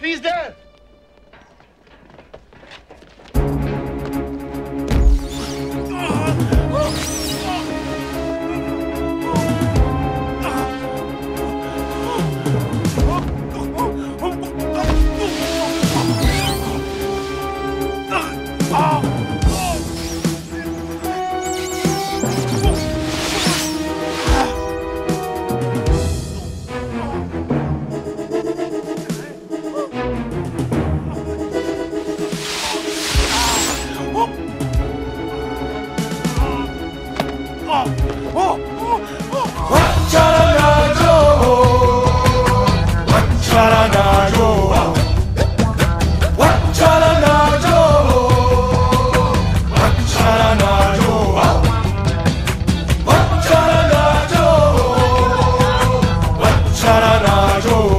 He's dead. Charanajo.